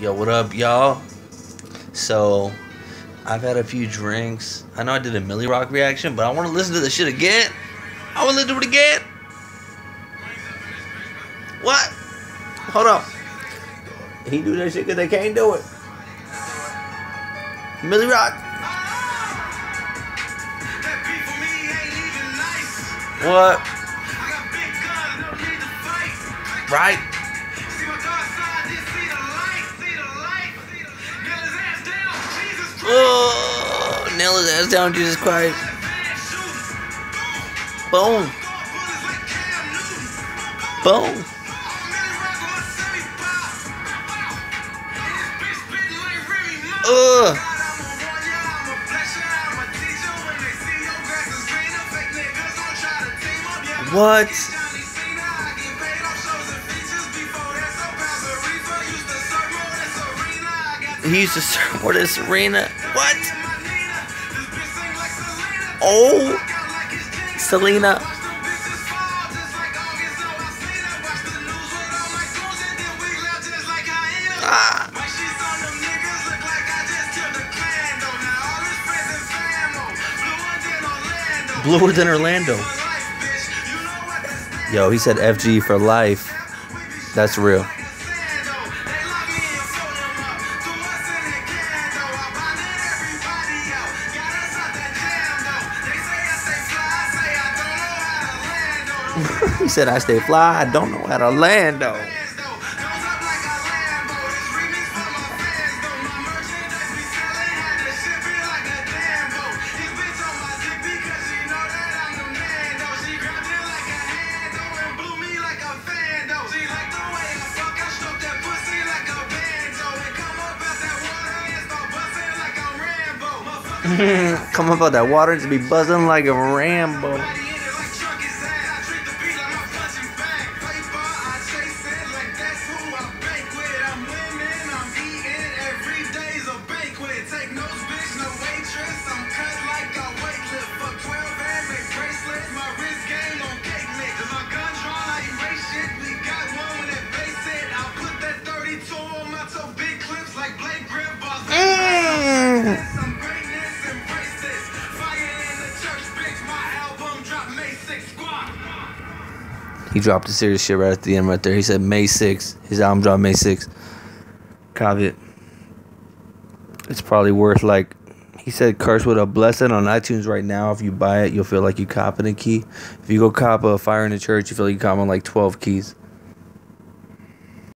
Yo, what up, y'all? So, I've had a few drinks. I know I did a Milly Rock reaction, but I want to listen to the shit again. I want to do it again. What? Hold up. He do that shit because they can't do it. Milly Rock. What? Right? Nail his ass down, Jesus Christ. Boom. Boom. Ugh. What? He used to serve for this arena. What? Oh, Selena. Ah. Bluer than Orlando. Yo, he said FG for life. That's real. he said, I stay fly, I don't know how to land though. Come up out that water and be buzzing like a Rambo. He dropped the serious shit right at the end right there. He said May 6th. His album dropped May 6th. Copy it. It's probably worth like he said curse with a blessing on iTunes right now. If you buy it, you'll feel like you copping a key. If you go cop a fire in the church, you feel like you cop on like twelve keys.